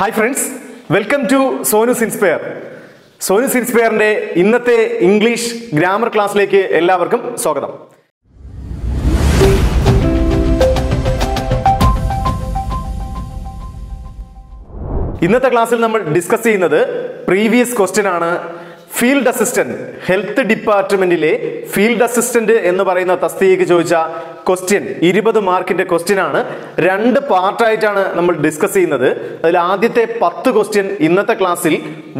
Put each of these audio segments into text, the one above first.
Hi friends welcome to Sonu's inspire Sonu's ഇൻസ്പയറിന്റെ ഇന്നത്തെ English grammar ക്ലാസ്സിലേക്ക് എല്ലാവർക്കും സ്വാഗതം. ഇന്നത്തെ ക്ലാസ്സിൽ നമ്മൾ ഡിസ്കസ് ചെയ്യുന്നത് പ്രീവിയസ് ക്വസ്റ്റ്യൻ ആണ്. ഫീൽഡ് അസിസ്റ്റന്റ് ഹെൽത്ത് ഡിപ്പാർട്ട്മെന്റിലെ ഫീൽഡ് അസിസ്റ്റന്റ് എന്ന് പറയുന്ന തസ്തികയ്ക്ക് ചോദിച്ച ക്വസ്റ്റ്യൻ ഇരുപത് മാർക്കിന്റെ ക്വസ്റ്റ്യൻ ആണ്. രണ്ട് പാർട്ടായിട്ടാണ് നമ്മൾ ഡിസ്കസ് ചെയ്യുന്നത്. അതിൽ ആദ്യത്തെ പത്ത് ക്വസ്റ്റ്യൻ ഇന്നത്തെ ക്ലാസ്സിൽ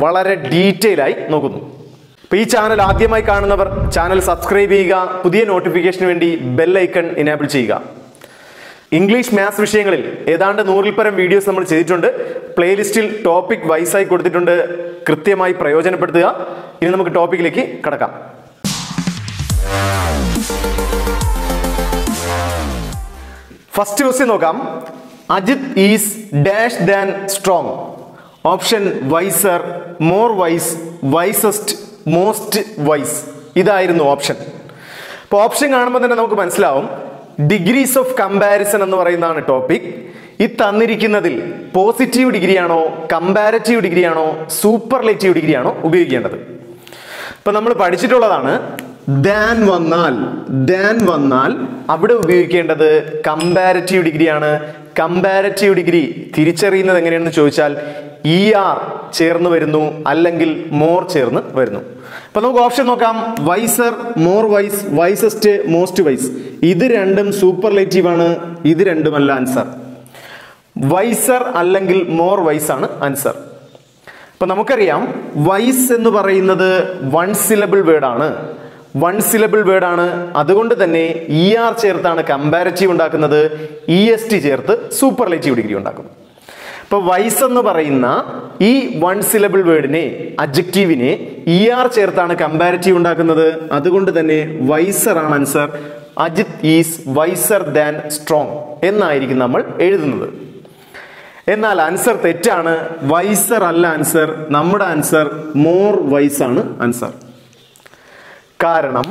വളരെ ഡീറ്റെയിൽ ആയി നോക്കുന്നു. അപ്പൊ ഈ ചാനൽ ആദ്യമായി കാണുന്നവർ ചാനൽ സബ്സ്ക്രൈബ് ചെയ്യുക പുതിയ നോട്ടിഫിക്കേഷന് വേണ്ടി ബെൽ ഐക്കൺ ഇനേബിൾ ചെയ്യുക. ഇംഗ്ലീഷ് മാത്സ് വിഷയങ്ങളിൽ ഏതാണ്ട് നൂറിൽ പരം വീഡിയോസ് നമ്മൾ ചെയ്തിട്ടുണ്ട്. പ്ലേലിസ്റ്റിൽ ടോപ്പിക് വൈസായി കൊടുത്തിട്ടുണ്ട്. കൃത്യമായി പ്രയോജനപ്പെടുത്തുക. ഇനി നമുക്ക് ടോപ്പിക്കിലേക്ക് കടക്കാം. ഫസ്റ്റ് ക്വസ്റ്റ്യൻ നോക്കാം. Ajith is dash than strong option wiser more wise wisest most wise ഇതായിരുന്നു ഓപ്ഷൻ അപ്പോൾ ഓപ്ഷൻ കാണുമ്പോൾ തന്നെ നമുക്ക് മനസ്സിലാവും. ഡിഗ്രീസ് ഓഫ് കമ്പാരിസൺ എന്ന് പറയുന്നതാണ് ടോപ്പിക് ഈ തന്നിരിക്കുന്നതിൽ പോസിറ്റീവ് ഡിഗ്രിയാണോ കമ്പാരറ്റീവ് ഡിഗ്രിയാണോ സൂപ്പർലേറ്റീവ് ഡിഗ്രിയാണോ ഉപയോഗിക്കേണ്ടത്? ഇപ്പൊ നമ്മൾ പഠിച്ചിട്ടുള്ളതാണ് ദാൻ വന്നാൽ ദാൻ വന്നാൽ അവിടെ ഉപയോഗിക്കേണ്ടത് കമ്പാരറ്റീവ് ഡിഗ്രിയാണ് കമ്പാരറ്റീവ് ഡിഗ്രി തിരിച്ചറിയുന്നത് എങ്ങനെയാണെന്ന് ചോദിച്ചാൽ ഇ ആർ ചേർന്ന് വരുന്നു അല്ലെങ്കിൽ മോർ ചേർന്ന് വരുന്നു. അപ്പൊ നമുക്ക് ഓപ്ഷൻ നോക്കാം. Wiser more wise wisest most wise ഇത് രണ്ടും സൂപ്പർലേറ്റീവ് ആണ്. ഇത് രണ്ടുമല്ല ആൻസർ വൈസർ അല്ലെങ്കിൽ മോർ വൈസ് ആണ് ആൻസർ അപ്പൊ നമുക്കറിയാം വൈസ് എന്ന് പറയുന്നത് വൺ സിലബിൾ വേർഡ് ആണ്. വൺ സിലബിൾ ആണ്. അതുകൊണ്ട് തന്നെ ഇ ആർ ചേർത്താണ് കമ്പാരറ്റീവ് ഉണ്ടാക്കുന്നത്. ഇ എസ് ടി ചേർത്ത് സൂപ്പർലേറ്റീവ് ഡിഗ്രി ഉണ്ടാക്കുന്നു ഇപ്പൊ വൈസ് എന്ന് പറയുന്ന ഈ വൺ സിലബിൾ വേർഡിനെ അബ്ജക്റ്റീവിനെ ഇ ആർ ചേർത്താണ് കമ്പാരറ്റീവ് ഉണ്ടാക്കുന്നത്. അതുകൊണ്ട് തന്നെ വൈസർ ആണ് answer Ajith is wiser than strong എന്നായിരിക്കും നമ്മൾ എഴുതുന്നത്. എന്നാൽ ആൻസർ തെറ്റാണ്. വൈസർ അല്ല ആൻസർ നമ്മുടെ ആൻസർ മോർ വൈസ് ആണ് ആൻസർ കാരണം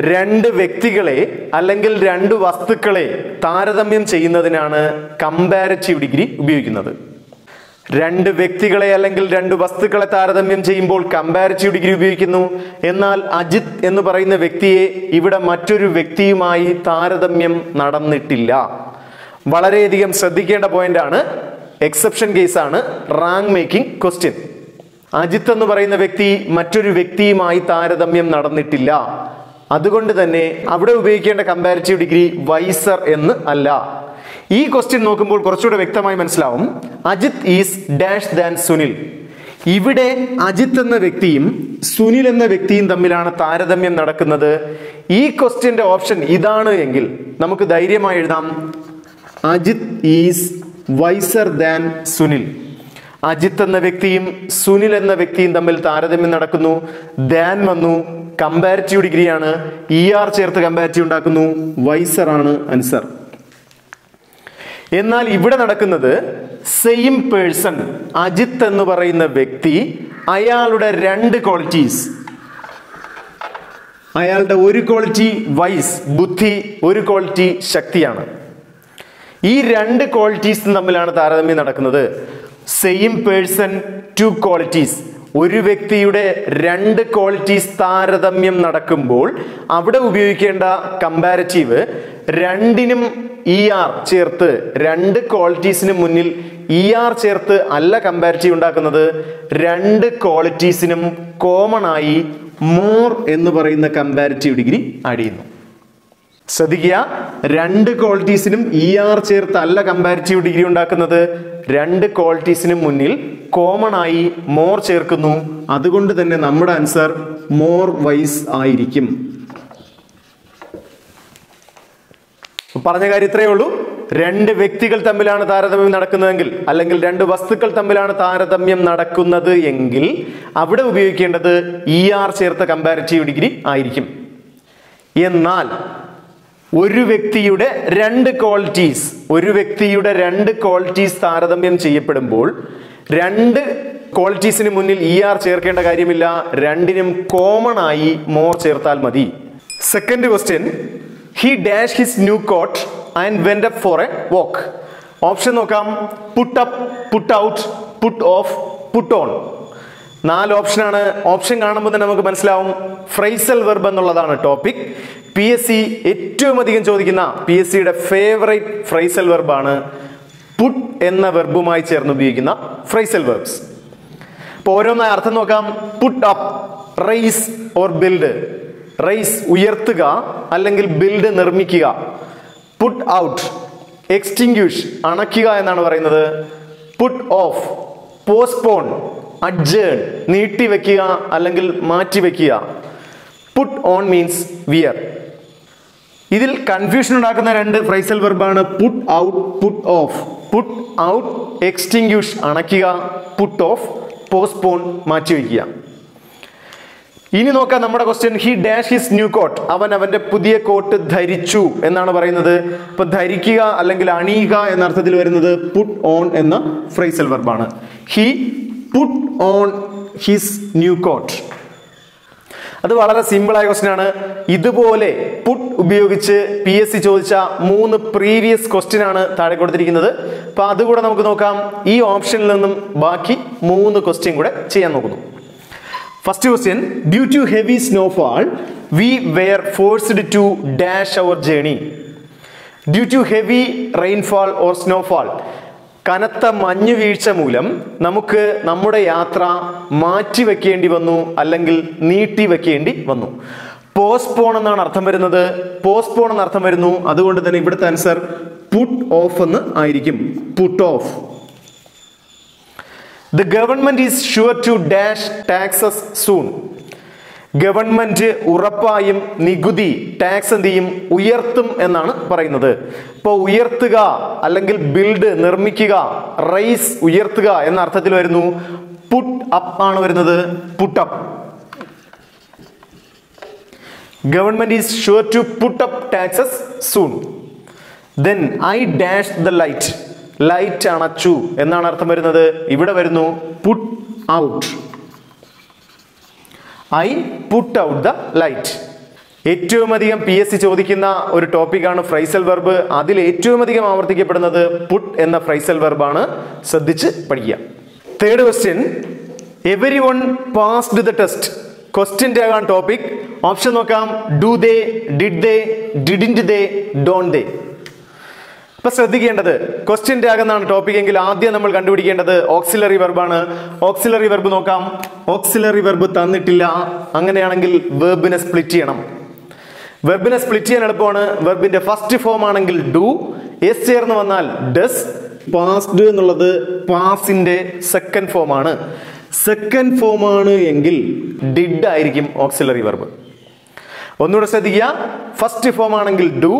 രണ്ട് വ്യക്തികളെ അല്ലെങ്കിൽ രണ്ട് വസ്തുക്കളെ താരതമ്യം ചെയ്യുന്നതിനാണ് കമ്പാരറ്റീവ് ഡിഗ്രി ഉപയോഗിക്കുന്നത്. രണ്ട് വ്യക്തികളെ അല്ലെങ്കിൽ രണ്ട് വസ്തുക്കളെ താരതമ്യം ചെയ്യുമ്പോൾ കമ്പാരറ്റീവ് ഡിഗ്രി ഉപയോഗിക്കുന്നു. എന്നാൽ അജിത് എന്ന് പറയുന്ന വ്യക്തിയെ ഇവിടെ മറ്റൊരു വ്യക്തിയുമായി താരതമ്യം നടന്നിട്ടില്ല. വളരെയധികം ശ്രദ്ധിക്കേണ്ട പോയിന്റ് ആണ്. എക്സെപ്ഷൻ കേസാണ് റാങ്ക് മേക്കിംഗ് ക്വസ്റ്റ്യൻ അജിത്ത് എന്ന് പറയുന്ന വ്യക്തി മറ്റൊരു വ്യക്തിയുമായി താരതമ്യം നടന്നിട്ടില്ല. അതുകൊണ്ട് തന്നെ അവിടെ ഉപയോഗിക്കേണ്ട കമ്പാരിറ്റീവ് ഡിഗ്രി വൈസർ എന്ന് അല്ല. ഈ ക്വസ്റ്റ്യൻ നോക്കുമ്പോൾ കുറച്ചുകൂടെ വ്യക്തമായി മനസ്സിലാവും. Ajith is dash than Sunil. ഇവിടെ അജിത് എന്ന വ്യക്തിയും സുനിൽ എന്ന വ്യക്തിയും തമ്മിലാണ് താരതമ്യം നടക്കുന്നത്. ഈ ക്വസ്റ്റ്യന്റെ ഓപ്ഷൻ ഇതാണ് എങ്കിൽ നമുക്ക് ധൈര്യമായി എഴുതാം. Ajith is wiser than Sunil. Ajith എന്ന വ്യക്തിയും സുനിൽ എന്ന വ്യക്തിയും തമ്മിൽ താരതമ്യം നടക്കുന്നു. ദാൻ വന്നു. കമ്പാരിറ്റീവ് ഡിഗ്രിയാണ്. ഇ ആർ ചേർത്ത് കമ്പാരിറ്റീവ് ഉണ്ടാക്കുന്നു. വൈസർ ആണ് ആൻസർ എന്നാൽ ഇവിടെ നടക്കുന്നത് സെയിം പേഴ്സൺ അജിത്ത് എന്ന് പറയുന്ന വ്യക്തി അയാളുടെ രണ്ട് ക്വാളിറ്റീസ് അയാളുടെ ഒരു ക്വാളിറ്റി വൈസ് ബുദ്ധി ഒരു ക്വാളിറ്റി ശക്തിയാണ്. ഈ രണ്ട് ക്വാളിറ്റീസും തമ്മിലാണ് താരതമ്യം നടക്കുന്നത്. സെയിം പേഴ്സൺ ടു ക്വാളിറ്റീസ് ഒരു വ്യക്തിയുടെ രണ്ട് ക്വാളിറ്റീസ് താരതമ്യം നടക്കുമ്പോൾ അവിടെ ഉപയോഗിക്കേണ്ട കമ്പാരറ്റീവ് രണ്ടിനും ഇ ആർ ചേർത്ത് രണ്ട് ക്വാളിറ്റീസിന് മുന്നിൽ ഇ ആർ ചേർത്ത് അല്ല കമ്പാരിറ്റീവ് ഉണ്ടാക്കുന്നത്. രണ്ട് ക്വാളിറ്റീസിനും കോമൺ ആയി മോർ എന്ന് പറയുന്ന കമ്പാരിറ്റീവ് ഡിഗ്രി ചെയ്യുന്നു ശ്രദ്ധിക്കുക. രണ്ട് ക്വാളിറ്റീസിനും ഇ ആർ ചേർത്ത് അല്ല കമ്പാരിറ്റീവ് ഡിഗ്രി ഉണ്ടാക്കുന്നത്. രണ്ട് ക്വാളിറ്റീസിനും മുന്നിൽ കോമൺ ആയി മോർ ചേർക്കുന്നു. അതുകൊണ്ട് തന്നെ നമ്മുടെ ആൻസർ മോർ വൈസ് ആയിരിക്കും. പറഞ്ഞ കാര്യം ഇത്രയേ ഉള്ളൂ. രണ്ട് വ്യക്തികൾ തമ്മിലാണ് താരതമ്യം നടക്കുന്നതെങ്കിൽ അല്ലെങ്കിൽ രണ്ട് വസ്തുക്കൾ തമ്മിലാണ് താരതമ്യം നടക്കുന്നത് എങ്കിൽ അവിടെ ഉപയോഗിക്കേണ്ടത് ഇ ആർ ചേർത്ത കമ്പാരിറ്റീവ് ഡിഗ്രി ആയിരിക്കും. എന്നാൽ ഒരു വ്യക്തിയുടെ രണ്ട് ക്വാളിറ്റീസ് ഒരു വ്യക്തിയുടെ രണ്ട് ക്വാളിറ്റീസ് താരതമ്യം ചെയ്യപ്പെടുമ്പോൾ രണ്ട് ക്വാളിറ്റീസിന് മുന്നിൽ ഇ ആർ ചേർക്കേണ്ട കാര്യമില്ല രണ്ടിനും കോമൺ ആയി മോർ ചേർത്താൽ മതി. Second question he dash his new coat and went up for a walk option നോക്കാം put up put out put off put on നാല് ഓപ്ഷനാണ് ഓപ്ഷൻ കാണുമ്പോൾ തന്നെ നമുക്ക് മനസ്സിലാവും. ഫ്രൈസൽ വെർബ് എന്നുള്ളതാണ് ടോപ്പിക് പി എസ് സി ഏറ്റവും അധികം ചോദിക്കുന്ന പി എസ് സിയുടെ ഫേവറേറ്റ് ഫ്രൈസൽ വെർബാണ് പുട്ട് എന്ന വെർബുമായി ചേർന്ന് ഉപയോഗിക്കുന്ന ഫ്രൈസൽ വെർബ്സ് അപ്പോൾ ഓരോന്നായി അർത്ഥം നോക്കാം. Put up raise or build raise ഉയർത്തുക അല്ലെങ്കിൽ ബിൽഡ് നിർമ്മിക്കുക. പുട്ട് ഔട്ട് എക്സ്റ്റിങ്ക്യൂഷ് അണയ്ക്കുക എന്നാണ് പറയുന്നത്. പുട്ട് ഓഫ് പോസ്റ്റ്പോൺ അഡ്ജേൺ നീട്ടിവെക്കുക അല്ലെങ്കിൽ മാറ്റിവെക്കുക. പുട്ട് ഓൺ മീൻസ് വിയർ ഇതിൽ കൺഫ്യൂഷൻ ഉണ്ടാക്കുന്ന രണ്ട് phrasal വെർബാണ് put out put off put out extinguish അണയ്ക്കുക put off postpone മാറ്റിവെക്കുക ഇനി നോക്കാം നമ്മുടെ question he dash his new coat അവൻ അവന്റെ പുതിയ കോട്ട് ധരിച്ചു എന്നാണ് പറയുന്നത്. ഇപ്പൊ ധരിക്കുക അല്ലെങ്കിൽ അണിയുക എന്ന അർത്ഥത്തിൽ വരുന്നത് പുട്ട് ഓൺ എന്ന phrasal വെർബാണ് he put on his new coat അത് വളരെ സിമ്പിളായ ക്വസ്റ്റ്യൻ ആണ്. ഇതുപോലെ പുട്ട് ഉപയോഗിച്ച് പി എസ് സി ചോദിച്ച മൂന്ന് പ്രീവിയസ് ക്വസ്റ്റ്യൻ ആണ് താഴെ കൊടുത്തിരിക്കുന്നത്. അപ്പൊ അതുകൂടെ നമുക്ക് നോക്കാം. ഈ ഓപ്ഷനിൽ നിന്നും ബാക്കി മൂന്ന് ക്വസ്റ്റ്യൻ കൂടെ ചെയ്യാൻ നോക്കുന്നു. First question due to heavy snowfall we were forced to dash our journey due to heavy rainfall or snowfall കനത്ത മഞ്ഞു വീഴ്ച മൂലം നമുക്ക് നമ്മുടെ യാത്ര മാറ്റി വെക്കേണ്ടി വന്നു അല്ലെങ്കിൽ നീട്ടി വെക്കേണ്ടി വന്നു. പോസ്റ്റ്പോൺ എന്നാണ് അർത്ഥം വരുന്നത്. പോസ്റ്റ്പോൺ എന്ന അർത്ഥം വരുന്നു. അതുകൊണ്ട് തന്നെ ഇവിടുത്തെ ആൻസർ പുട്ട് ഓഫ് എന്ന് ആയിരിക്കും. Put off the government is sure to dash taxes soon government ഉറപ്പായും നികുതി ടാക്സ് എന്ത് ചെയ്യും? ഉയർത്തും എന്നാണ് പറയുന്നത്. ഇപ്പോൾ ഉയർത്തുക അല്ലെങ്കിൽ ബിൽഡ് നിർമ്മിക്കുക റൈസ് ഉയർത്തുക എന്ന അർത്ഥത്തിൽ വരുന്നു. പുട്ട് അപ്പ് ആണ് വരുന്നത്. Put up government is sure to put up taxes soon then I dash the light light അണച്ചു എന്നാണ് അർത്ഥം വരുന്നത്. ഇവിടെ വരുന്നു put out I put out the light ഏറ്റവും അധികം പി എസ് സി ചോദിക്കുന്ന ഒരു ടോപ്പിക്കാണ് ഫ്രൈസൽ വെർബ് അതിൽ ഏറ്റവും അധികം ആവർത്തിക്കപ്പെടുന്നത് പുട്ട് എന്ന ഫ്രൈസൽ വെർബാണ് ശ്രദ്ധിച്ച് പഠിക്കുക. Third question every one passed the test ക്വസ്റ്റ്യന്റെ ആകാൻ ടോപ്പിക് ഓപ്ഷൻ നോക്കാം. Do they did they didn't they don't they ഇപ്പൊ ശ്രദ്ധിക്കേണ്ടത് ക്വസ്റ്റ്യൻ ആകുന്നതാണ് ടോപ്പിക് എങ്കിൽ ആദ്യം നമ്മൾ കണ്ടുപിടിക്കേണ്ടത് ഓക്സിലറി വെർബാണ് ഓക്സിലറി വെർബ് നോക്കാം. ഓക്സിലറി വെർബ് തന്നിട്ടില്ല. അങ്ങനെയാണെങ്കിൽ വെർബിനെ സ്പ്ലിറ്റ് ചെയ്യണം. വെർബിനെ സ്പ്ലിറ്റ് ചെയ്യാൻ എളുപ്പമാണ്. വെർബിന്റെ ഫസ്റ്റ് ഫോം ആണെങ്കിൽ ഡു എസ് ചേർന്ന് വന്നാൽ ഡസ് പാസ്ഡ് എന്നുള്ളത് പാസിന്റെ സെക്കൻഡ് ഫോം ആണ്. സെക്കൻഡ് ഫോം ആണ് എങ്കിൽ ഡിഡ് ആയിരിക്കും ഓക്സിലറി വെർബ് ഒന്നുകൂടെ ശ്രദ്ധിക്കുക. ഫസ്റ്റ് ഫോം ആണെങ്കിൽ ഡു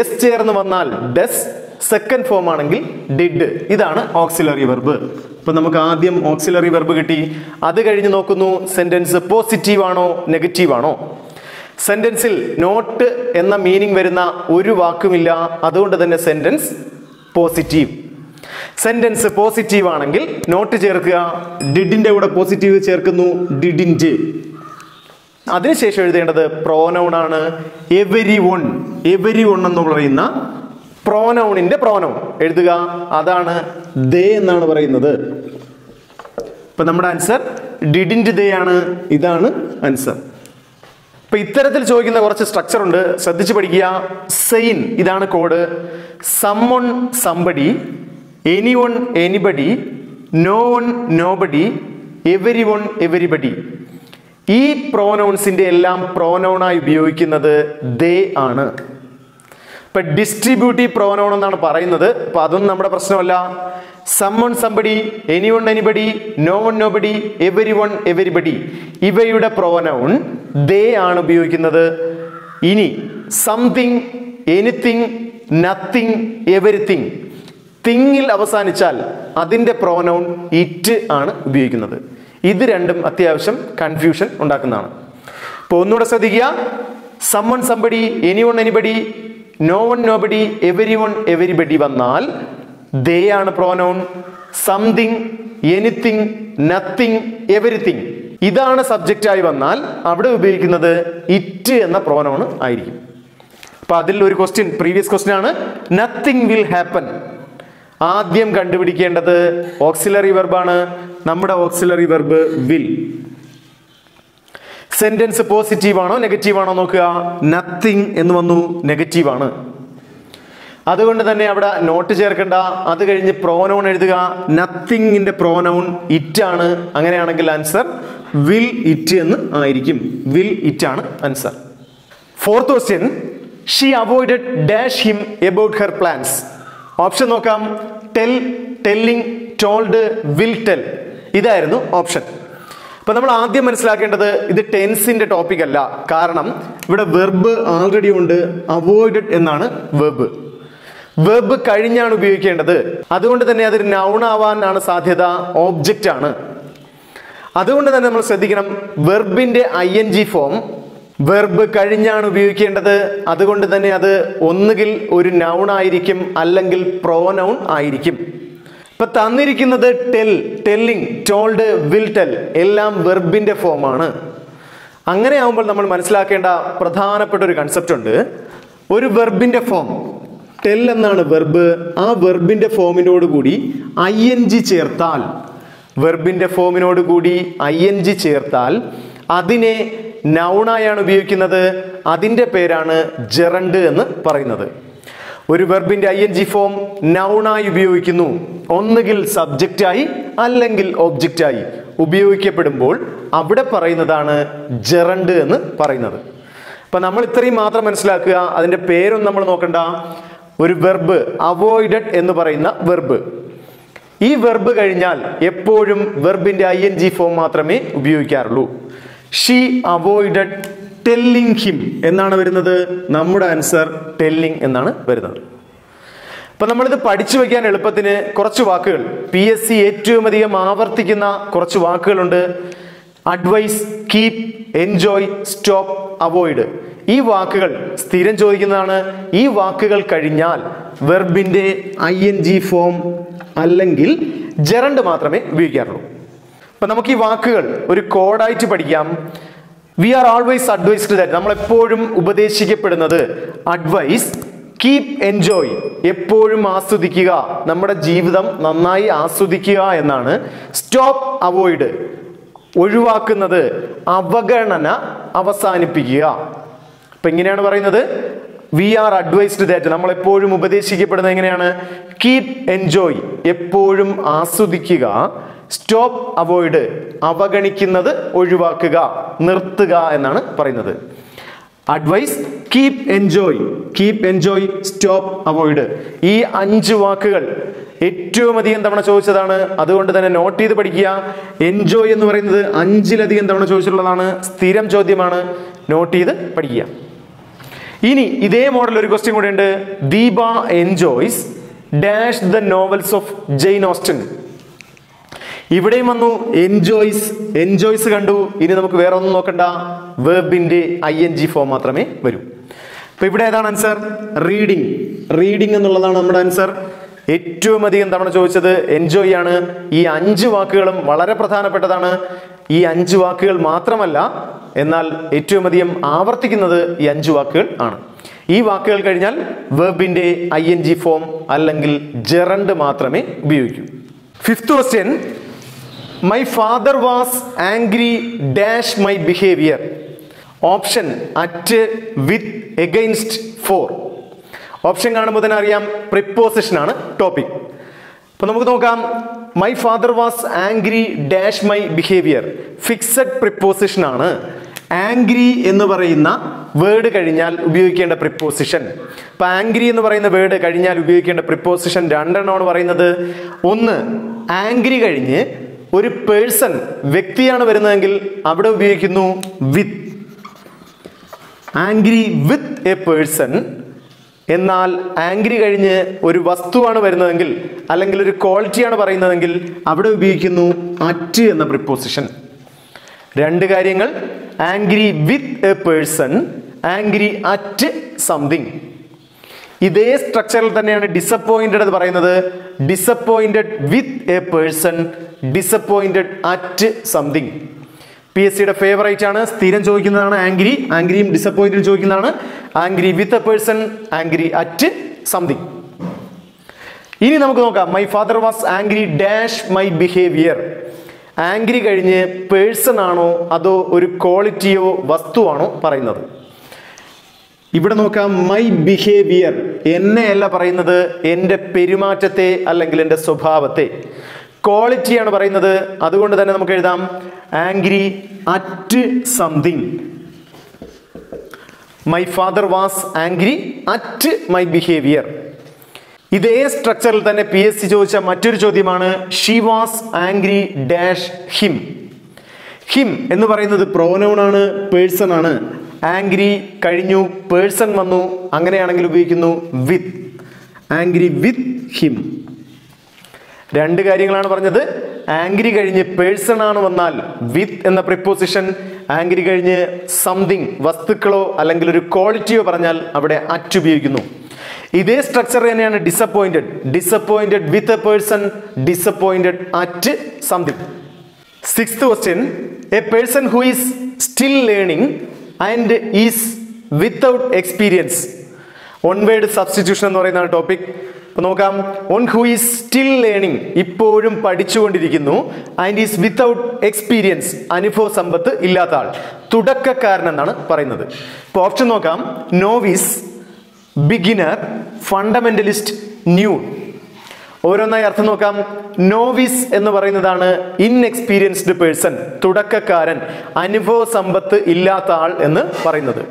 എസ് ചേർന്ന് വന്നാൽ ഡെസ് സെക്കൻഡ് ഫോം ആണെങ്കിൽ ഡിഡ് ഇതാണ് ഓക്സിലറി വെർബ് ഇപ്പം നമുക്ക് ആദ്യം ഓക്സിലറി വെർബ് കിട്ടി. അത് കഴിഞ്ഞ് നോക്കുന്നു സെന്റൻസ് പോസിറ്റീവ് ആണോ നെഗറ്റീവ് ആണോ? സെന്റൻസിൽ നോട്ട് എന്ന മീനിങ് വരുന്ന ഒരു വാക്കുമില്ല. അതുകൊണ്ട് തന്നെ സെന്റൻസ് പോസിറ്റീവ് സെന്റൻസ് പോസിറ്റീവ് ആണെങ്കിൽ നോട്ട് ചേർക്കുക. ഡിഡിന്റെ കൂടെ പോസിറ്റീവ് ചേർക്കുന്നു. ഡിഡിന്റ് അതിനുശേഷം എഴുതേണ്ടത് പ്രോനൗൺ ആണ്. എവരി വൺ എവരി വൺ എന്ന് പറയുന്ന പ്രോനൗണിന്റെ പ്രോനൗൺ എഴുതുക അതാണ് ദേ എന്നാണ് പറയുന്നത്. ഇപ്പൊ നമ്മുടെ ആൻസർ ഡിഡിന്റ് ദേ ആണ്. ഇതാണ് ആൻസർ ഇപ്പൊ ഇത്തരത്തിൽ ചോദിക്കുന്ന കുറച്ച് സ്ട്രക്ചർ ഉണ്ട്. ശ്രദ്ധിച്ച് പഠിക്കുക. സെയിൻ ഇതാണ് code someone somebody any one anybody no one nobody every one everybody ഈ പ്രോനൗൺസിന്റെ എല്ലാം പ്രോനൗണായി ഉപയോഗിക്കുന്നത് ദേ ആണ്. ഇപ്പൊ ഡിസ്ട്രിബ്യൂട്ടീവ് പ്രോനൗൺ എന്നാണ് പറയുന്നത്. അപ്പൊ അതൊന്നും നമ്മുടെ പ്രശ്നമല്ല. Someone somebody any one anybody no one nobody every one everybody ഇവയുടെ പ്രോനൗൺ ദേ ആണ് ഉപയോഗിക്കുന്നത്. ഇനി സംതിങ് എനിത്തിങ് നത്തിങ് എവരിത്തിങ് തിങ്ങിൽ അവസാനിച്ചാൽ അതിന്റെ പ്രോനൗൺ ഇറ്റ് ആണ് ഉപയോഗിക്കുന്നത്. ഇത് രണ്ടും അത്യാവശ്യം കൺഫ്യൂഷൻ ഉണ്ടാക്കുന്നതാണ്. ഇപ്പോൾ ഒന്നുകൂടെ ശ്രദ്ധിക്കുക. Someone somebody any one anybody no one nobody every one everybody വന്നാൽ ദേ ആണ് pronoun something anything nothing everything ഇതാണ് സബ്ജക്റ്റായി വന്നാൽ അവിടെ ഉപയോഗിക്കുന്നത് ഇറ്റ് എന്ന പ്രോനൗൺ ആയിരിക്കും. അപ്പൊ അതിൽ ഒരു ക്വസ്റ്റ്യൻ പ്രീവിയസ് ക്വസ്റ്റ്യൻ ആണ്. നത്തിങ് വിൽ ഹാപ്പൻ ആദ്യം കണ്ടുപിടിക്കേണ്ടത് ഓക്സിലറി വെർബാണ് നമ്മുടെ auxiliary verb will sentence positive ആണോ നെഗറ്റീവ് ആണോ നോക്കുക. നത്തിങ് എന്ന് വന്നു നെഗറ്റീവ് ആണ്. അതുകൊണ്ട് തന്നെ അവിടെ നോട്ട് ചേർക്കണ്ട. അത് കഴിഞ്ഞ് പ്രോനൗൺ എഴുതുക. നത്തിങ്ങിന്റെ പ്രോനൗൺ ഇറ്റ് ആണ്. അങ്ങനെയാണെങ്കിൽ ആൻസർ വിൽ ഇറ്റ് എന്ന് ആയിരിക്കും. വിൽ ഇറ്റ് ആണ് answer fourth question she avoided dash him about her plans option നോക്കാം. Tell telling told will tell ഇതായിരുന്നു ഓപ്ഷൻ. അപ്പൊ നമ്മൾ ആദ്യം മനസ്സിലാക്കേണ്ടത് ഇത് ടെൻസിന്റെ ടോപ്പിക് അല്ല. കാരണം ഇവിടെ വെർബ് ആൾറെഡി ഉണ്ട് അവോയ്ഡഡ് എന്നാണ് വെർബ് വെബ് കഴിഞ്ഞാണ് ഉപയോഗിക്കേണ്ടത്. അതുകൊണ്ട് തന്നെ അതൊരു നൗൺ ആവാനാണ് സാധ്യത ഓബ്ജക്റ്റ് ആണ്. അതുകൊണ്ട് തന്നെ നമ്മൾ ശ്രദ്ധിക്കണം വെർബിന്റെ I N G form verb കഴിഞ്ഞാണ് ഉപയോഗിക്കേണ്ടത്. അതുകൊണ്ട് തന്നെ അത് ഒന്നുകിൽ ഒരു നൗൺ ആയിരിക്കും അല്ലെങ്കിൽ പ്രോനൗൺ ആയിരിക്കും. ഇപ്പൊ തന്നിരിക്കുന്നത് tell telling told will tell എല്ലാം വെർബിന്റെ ഫോമാണ്. അങ്ങനെ ആവുമ്പോൾ നമ്മൾ മനസ്സിലാക്കേണ്ട പ്രധാനപ്പെട്ട ഒരു കൺസെപ്റ്റ് ഉണ്ട്. ഒരു വെർബിന്റെ ഫോം. ടെൽ എന്നാണ് വെർബ്. ആ വെർബിന്റെ ഫോമിനോട് കൂടി ഐ എൻ ജി ചേർത്താൽ വെർബിന്റെ ഫോമിനോട് കൂടി ഐ എൻ ജി ചേർത്താൽ അതിനെ നൗണായാണ് ഉപയോഗിക്കുന്നത്. അതിന്റെ പേരാണ് ജെറണ്ട് എന്ന് പറയുന്നത്. ഒരു വെർബിന്റെ ഐ എൻ ജി ഫോം നൗണായി ഉപയോഗിക്കുന്നു. ഒന്നുകിൽ സബ്ജക്റ്റായി അല്ലെങ്കിൽ ഒബ്ജക്റ്റായി ഉപയോഗിക്കപ്പെടുമ്പോൾ അവിടെ പറയുന്നതാണ് ജെറണ്ട് എന്ന് പറയുന്നത്. അപ്പൊ നമ്മൾ ഇത്രയും മാത്രം മനസ്സിലാക്കുക. അതിന്റെ പേരൊന്നും നമ്മൾ നോക്കണ്ട. ഒരു വെർബ് അവോയ്ഡഡ് എന്ന് പറയുന്ന വെർബ് ഈ വെർബ് കഴിഞ്ഞാൽ എപ്പോഴും വെർബിന്റെ ഐ എൻ ജി ഫോം മാത്രമേ ഉപയോഗിക്കാറുള്ളൂ. ഷീ അവോയ്ഡഡ് ടെല്ലിംഗ് ഹിം എന്നാണ് വരുന്നത്. നമ്മുടെ ആൻസർ ടെല്ലിംഗ് എന്നാണ് വരുന്നത്. അപ്പൊ നമ്മളിത് പഠിച്ചു വെക്കാൻ എളുപ്പത്തിന് കുറച്ച് വാക്കുകൾ. പി എസ് സി ഏറ്റവും അധികം ആവർത്തിക്കുന്ന കുറച്ച് വാക്കുകളുണ്ട്. Advise keep enjoy stop avoid ഈ വാക്കുകൾ സ്ഥിരം ചോദിക്കുന്നതാണ്. ഈ വാക്കുകൾ കഴിഞ്ഞാൽ വെർബിന്റെ ഐ എൻ ജി ഫോം അല്ലെങ്കിൽ ജെറണ്ട് മാത്രമേ ഉപയോഗിക്കാറുള്ളൂ. അപ്പൊ നമുക്ക് ഈ വാക്കുകൾ ഒരു കോഡായിട്ട് പഠിക്കാം. We are always advised that നമ്മളെപ്പോഴും ഉപദേശിക്കപ്പെടുന്നത് അഡ്വൈസ് കീപ് എൻജോയ് എപ്പോഴും ആസ്വദിക്കുക. നമ്മുടെ ജീവിതം നന്നായി ആസ്വദിക്കുക എന്നാണ്. സ്റ്റോപ്പ് അവോയ്ഡ് ഒഴിവാക്കുന്നത് അവഗണന അവസാനിപ്പിക്കുക. അപ്പം എങ്ങനെയാണ് പറയുന്നത്. വി ആർ അഡ്വൈസ്ഡ് ദാറ്റ് നമ്മൾ എപ്പോഴും ഉപദേശിക്കപ്പെടുന്നത് എങ്ങനെയാണ്? കീപ് എൻജോയ് എപ്പോഴും ആസ്വദിക്കുക. സ്റ്റോപ്പ് അവോയ്ഡ് അവഗണിക്കുന്നത് ഒഴിവാക്കുക നിർത്തുക എന്നാണ് പറയുന്നത്. Advise keep enjoy keep enjoy stop avoid. ഈ അഞ്ച് വാക്കുകൾ ഏറ്റവും അധികം തവണ ചോദിച്ചതാണ്. അതുകൊണ്ട് തന്നെ നോട്ട് ചെയ്ത് പഠിക്കുക. എൻജോയ് എന്ന് പറയുന്നത് അഞ്ചിലധികം തവണ ചോദിച്ചിട്ടുള്ളതാണ്. സ്ഥിരം ചോദ്യമാണ്. നോട്ട് ചെയ്ത് പഠിക്കുക. ഇനി ഇതേ മോഡൽ ഒരു ക്വസ്റ്റ്യൻ കൂടെ ഉണ്ട്. Deepa enjoys dash the novels of Jane Austen. ഇവിടെയും വന്നു. എൻജോയ്സ് എൻജോയ്സ് കണ്ടു. ഇനി നമുക്ക് വേറെ ഒന്നും നോക്കണ്ട. വേർബിന്റെ ഐ എൻ ജി ഫോം മാത്രമേ വരൂ. അപ്പൊ ഇവിടെ ഏതാണ് ആൻസർ റീഡിങ് റീഡിങ് എന്നുള്ളതാണ് നമ്മുടെ ആൻസർ ഏറ്റവും അധികം തവണ ചോദിച്ചത് എൻജോയ് ആണ്. ഈ അഞ്ച് വാക്കുകളും വളരെ പ്രധാനപ്പെട്ടതാണ്. ഈ അഞ്ച് വാക്കുകൾ മാത്രമല്ല എന്നാൽ ഏറ്റവും അധികം ആവർത്തിക്കുന്നത് ഈ അഞ്ച് വാക്കുകൾ ആണ്. ഈ വാക്കുകൾ കഴിഞ്ഞാൽ വേർബിന്റെ ഐ എൻ ജി ഫോം അല്ലെങ്കിൽ ജെറണ്ട് മാത്രമേ ഉപയോഗിക്കൂ. Fifth question my father was angry dash my behaviour option at with against for option കാണുമ്പോൾ തന്നെ അറിയാം പ്രിപ്പോസിഷൻ ആണ് ടോപ്പിക് അപ്പൊ നമുക്ക് നോക്കാം. My father was angry dash my behaviour fixed preposition ആണ്. ആംഗ്രി എന്ന് പറയുന്ന വേർഡ് കഴിഞ്ഞാൽ ഉപയോഗിക്കേണ്ട പ്രിപ്പോസിഷൻ അപ്പൊ ആംഗ്രി എന്ന് പറയുന്ന വേർഡ് കഴിഞ്ഞാൽ ഉപയോഗിക്കേണ്ട പ്രിപ്പോസിഷൻ രണ്ടെണ്ണമാണ് പറയുന്നത്. ഒന്ന് ആംഗ്രി കഴിഞ്ഞ് ഒരു പേഴ്സൺ വ്യക്തിയാണ് വരുന്നതെങ്കിൽ അവിടെ ഉപയോഗിക്കുന്നു with angry with a person എന്നാൽ ആംഗ്രി കഴിഞ്ഞ് ഒരു വസ്തുവാണ് വരുന്നതെങ്കിൽ അല്ലെങ്കിൽ ഒരു ക്വാളിറ്റിയാണ് പറയുന്നതെങ്കിൽ അവിടെ ഉപയോഗിക്കുന്നു അറ്റ് എന്ന പ്രിപ്പോസിഷൻ രണ്ട് കാര്യങ്ങൾ. Angry with a person angry at something ഇതേ സ്ട്രക്ചറിൽ തന്നെയാണ് ഡിസപ്പോയിന്റഡ് എന്ന് പറയുന്നത്. Disappointed with a person disappointed at something P S സിയുടെ ഫേവറേറ്റ് ആണ് സ്ഥിരം ചോദിക്കുന്നതാണ് ആംഗ്രി ആംഗ്രിയും ഡിസപ്പോയിന്റഡ് ചോദിക്കുന്നതാണ്. Angry with a person angry at something ഇനി നമുക്ക് നോക്കാം. My father was angry dash my behaviour angry കഴിഞ്ഞ് പേഴ്സൺ ആണോ അതോ ഒരു ക്വാളിറ്റിയോ വസ്തുവാണോ പറയുന്നത്? ഇവിടെ നോക്കാം മൈ ബിഹേവിയർ എന്നെയല്ല പറയുന്നത് എന്റെ പെരുമാറ്റത്തെ അല്ലെങ്കിൽ എന്റെ സ്വഭാവത്തെ. ക്വാളിറ്റിയാണ് പറയുന്നത്. അതുകൊണ്ട് തന്നെ നമുക്ക് എഴുതാം angry at something my father was angry at my behaviour ഇതേ സ്ട്രക്ചറിൽ തന്നെ പി എസ് സി ചോദിച്ച മറ്റൊരു ചോദ്യമാണ് she was angry dash him him എന്ന് പറയുന്നത് പ്രോനൗൺ ആണ് പേഴ്സൺ ആണ്. ആംഗ്രി കഴിഞ്ഞു പേഴ്സൺ വന്നു അങ്ങനെയാണെങ്കിൽ ഉപയോഗിക്കുന്നു വിത്ത്. Angry with him. രണ്ട് കാര്യങ്ങളാണ് പറഞ്ഞത്. ആംഗ്രി കഴിഞ്ഞ് പേഴ്സൺ ആണ് വന്നാൽ വിത്ത് എന്ന പ്രിപ്പോസിഷൻ ആംഗ്രി കഴിഞ്ഞ് സംതിങ് വസ്തുക്കളോ അല്ലെങ്കിൽ ഒരു ക്വാളിറ്റിയോ പറഞ്ഞാൽ അവിടെ അറ്റ് ഉപയോഗിക്കുന്നു. ഇതേ സ്ട്രക്ചർ തന്നെയാണ് disappointed. Disappointed with a person disappointed at something. Six question a person who is still learning and is without experience one word substitution എന്ന് പറയുന്ന ടോപ്പിക് അപ്പൊ നോക്കാം. One who is still learning ഇപ്പോഴും പഠിച്ചുകൊണ്ടിരിക്കുന്നു and is without experience അനുഭവ സമ്പത്ത് ഇല്ലാത്ത ആൾ. തുടക്കക്കാരൻ എന്നാണ് പറയുന്നത്. ഇപ്പൊ ഓപ്ഷൻ നോക്കാം. നോവിസ് ബിഗിനർ ഫണ്ടമെന്റലിസ്റ്റ് ന്യൂ ഓരോന്നായി അർത്ഥം നോക്കാം. നോവിസ് എന്ന് പറയുന്നതാണ് ഇൻഎക്സ്പീരിയൻസ്ഡ് പേഴ്സൺ തുടക്കക്കാരൻ അനുഭവ സമ്പത്ത് ഇല്ലാത്ത ആൾ എന്ന് പറയുന്നത്.